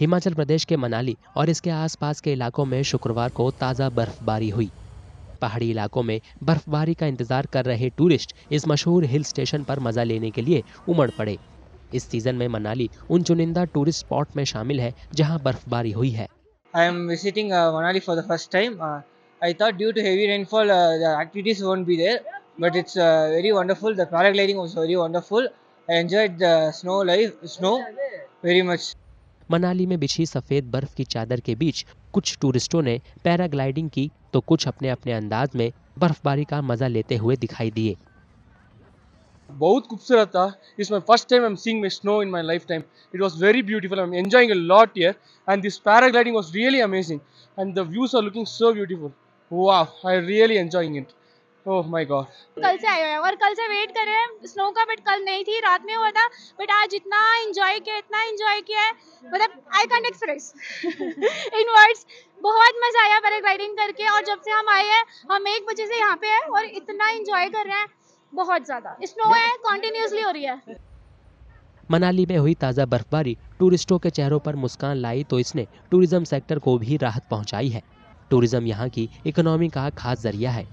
हिमाचल प्रदेश के मनाली और इसके आसपास के इलाकों में शुक्रवार को ताज़ा बर्फबारी हुई। पहाड़ी इलाकों में बर्फबारी का इंतज़ार कर रहे टूरिस्ट इस मशहूर हिल स्टेशन पर मज़ा लेने के लिए उमड़ पड़े। इस सीज़न में मनाली उन चुनिंदा टूरिस्ट स्पॉट में शामिल है जहाँ बर्फबारी हुई है। I am visiting Manali for the first time I thought due to heavy rainfall the activities won't be there but it's very wonderful the paragliding was very wonderful I enjoyed the snow life snow very much Manali में बिछी सफ़ेद बर्फ़ की चादर के बीच कुछ टूरिस्टों ने paragliding की तो कुछ अपने अपने अंदाज में बर्फबारी का मज़ा लेते हुए दिखाई दिए। बहुत खूबसूरत था। It's my first time I am seeing my snow in my life time it was very beautiful I am enjoying a lot here and this paragliding was really amazing and the views are looking so beautiful वाह I really enjoying it oh my god कल से आए हुए हैं और कल से wait कर रहे हैं। स्नो का बट कल नहीं थी रात में हुआ था। बट आज इतना एंजॉय किया इतना एंजॉय किया है। मतलब I can't express in words बहुत मज़ा आया पैराग्लाइडिंग करके और जब से हम आए हैं हम एक बजे से यहाँ पे हैं और इतना एंजॉय कर रहे हैं। बहुत ज़्यादा। स्नो है कॉन्टिन्यूसली हो रही है। मनाली में हुई ताज़ा बर्फबारी। टूरिस्टों के चेहरों पर मुस्कान लाई तो इसने टूरिज़्म सेक्टर को भी राहत पहुंचाई है। टूरिज़्म यहाँ की इकोनॉमी का खास ज़रिया है।